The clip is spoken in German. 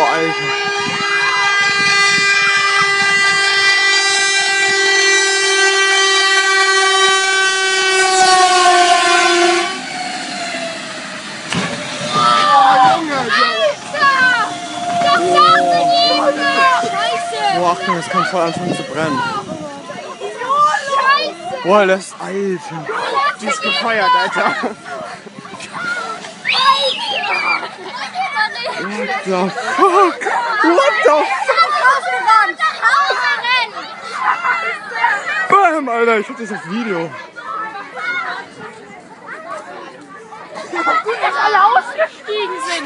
Boah, Alter. Boah, Achtung, das kann voll anfangen zu brennen. Boah, das, Alter. Die ist gefeiert, Alter. What the fuck? What the fuck? Bam, Alter, ich hab das auf Video. Gut, dass alle ausgestiegen sind.